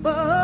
But